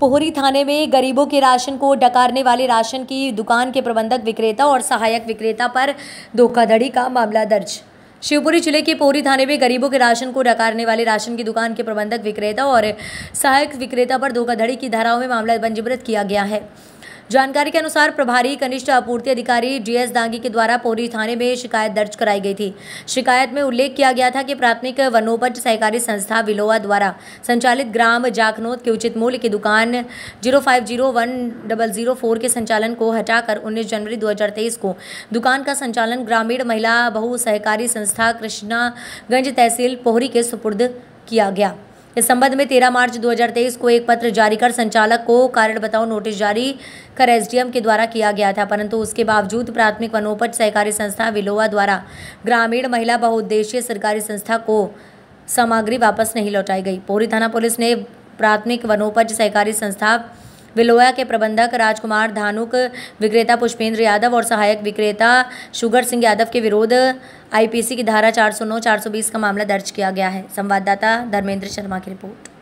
पोहरी थाने में गरीबों के राशन को डकारने वाले राशन की दुकान के प्रबंधक विक्रेता और सहायक विक्रेता पर धोखाधड़ी का मामला दर्ज। शिवपुरी ज़िले के पोहरी थाने में गरीबों के राशन को डकारने वाले राशन की दुकान के प्रबंधक विक्रेता और सहायक विक्रेता पर धोखाधड़ी की धाराओं में मामला पंजीकृत किया गया है। जानकारी के अनुसार प्रभारी कनिष्ठ आपूर्ति अधिकारी जीएस दांगी के द्वारा पोरी थाने में शिकायत दर्ज कराई गई थी। शिकायत में उल्लेख किया गया था कि प्राथमिक वनोपज सहकारी संस्था विलोवा द्वारा संचालित ग्राम जाखनोद के उचित मूल्य की दुकान zero five zero one double zero four के संचालन को हटाकर उन्नीस जनवरी दो हज़ार तेईस को दुकान का संचालन ग्रामीण महिला बहु सहकारी संस्था कृष्णागंज तहसील पोहरी के सुपुर्द किया गया। इस संबंध में 13 मार्च 2023 को एक पत्र जारी कर संचालक को कारण बताओ नोटिस जारी कर एसडीएम के द्वारा किया गया था, परंतु उसके बावजूद प्राथमिक वनोपज सहकारी संस्था विलोवा द्वारा ग्रामीण महिला बहुउद्देशीय सरकारी संस्था को सामग्री वापस नहीं लौटाई गई। पोरी थाना पुलिस ने प्राथमिक वनोपज सहकारी संस्था विलोया के प्रबंधक राजकुमार धानुक, विक्रेता पुष्पेंद्र यादव और सहायक विक्रेता शुगर सिंह यादव के विरोध, आईपीसी की धारा 409 420 का मामला दर्ज किया गया है। संवाददाता धर्मेंद्र शर्मा की रिपोर्ट।